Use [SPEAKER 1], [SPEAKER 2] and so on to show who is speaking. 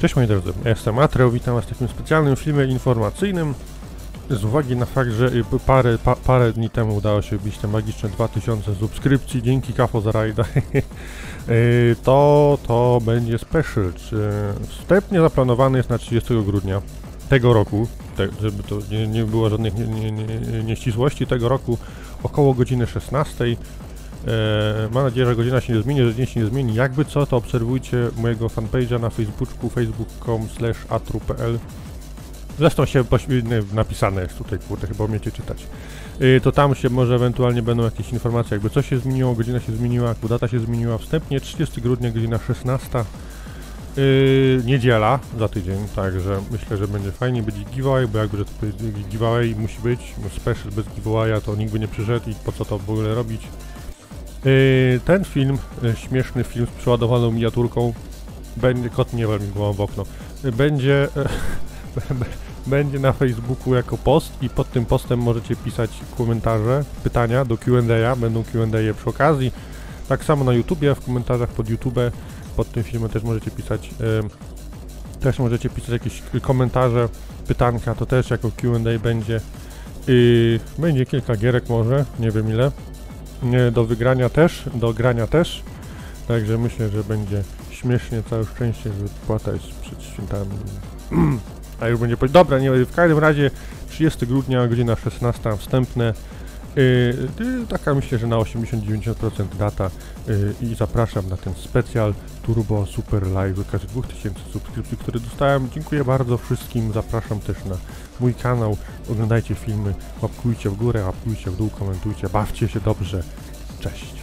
[SPEAKER 1] Cześć moi drodzy, ja jestem Atreo, witam was w takim specjalnym filmie informacyjnym. Z uwagi na fakt, że y, parę, pa, parę dni temu udało się wbić te magiczne 2000 subskrypcji dzięki Kafo za rajda. Y, to, to będzie special, czy wstępnie zaplanowany jest na 30 grudnia tego roku, te, żeby to nie, nie było żadnych nie, nie, nie, nieścisłości, tego roku około godziny 16 E, mam nadzieję, że godzina się nie zmieni, że dzień się nie zmieni. Jakby co, to obserwujcie mojego fanpage'a na Facebooku, facebook.com slash atru.pl Zresztą się napisane jest tutaj, kurde, chyba umiecie czytać. E, to tam się może ewentualnie będą jakieś informacje, jakby coś się zmieniło, godzina się zmieniła, data się zmieniła. Wstępnie 30 grudnia, godzina 16. Yy, niedziela za tydzień, także myślę, że będzie fajnie, będzie giveaway, bo jakby że giveaway musi być, no special bez giveawaya to nikt by nie przyszedł i po co to w ogóle robić. Yy, ten film, yy, śmieszny film z przeładowaną miniaturką, będzie, kot nie mi głową w okno, yy, będzie, będzie na Facebooku jako post i pod tym postem możecie pisać komentarze, pytania do Q&A, będą Q&A przy okazji. Tak samo na YouTubie, w komentarzach pod YouTube, pod tym filmem też możecie pisać, yy, też możecie pisać jakieś komentarze, pytanka, to też jako Q&A będzie. Yy, będzie kilka gierek może, nie wiem ile. Do wygrania też, do grania też. Także myślę, że będzie śmiesznie, całe szczęście, że płata jest przed świętami. A już będzie... Dobra, nie, w każdym razie 30 grudnia, godzina 16, wstępne. Yy, taka myślę, że na 80-90% data yy, i zapraszam na ten specjal Turbo Super Live z okazji 2000 subskrypcji, które dostałem. Dziękuję bardzo wszystkim, zapraszam też na mój kanał, oglądajcie filmy, łapkujcie w górę, łapkujcie w dół, komentujcie, bawcie się dobrze. Cześć.